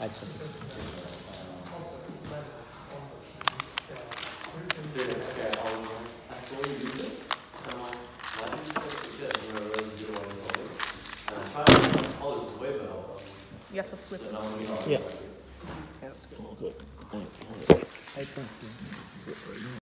ಆಯ್ತು You have to flip it. Yeah. That's good. Oh, good. Thank you. I can.